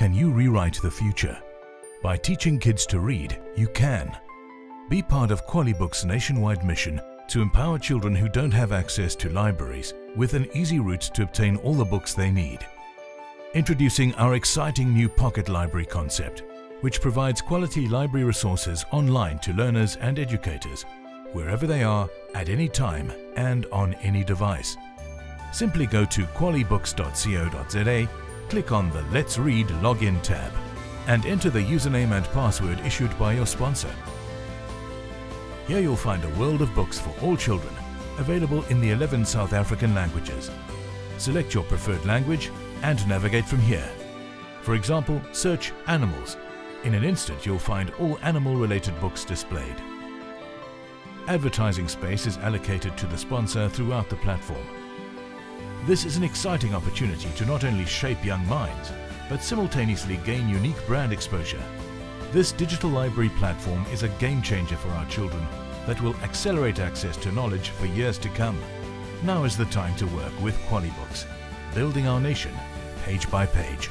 can you rewrite the future? By teaching kids to read, you can. Be part of QualiBook's nationwide mission to empower children who don't have access to libraries with an easy route to obtain all the books they need. Introducing our exciting new Pocket Library concept, which provides quality library resources online to learners and educators, wherever they are, at any time and on any device. Simply go to qualibooks.co.za, click on the Let's Read login tab and enter the username and password issued by your sponsor. Here you'll find a world of books for all children, available in the 11 South African languages. Select your preferred language and navigate from here. For example, search Animals. In an instant you'll find all animal-related books displayed. Advertising space is allocated to the sponsor throughout the platform. This is an exciting opportunity to not only shape young minds, but simultaneously gain unique brand exposure this digital library platform is a game changer for our children that will accelerate access to knowledge for years to come. Now is the time to work with QualiBooks, building our nation page by page.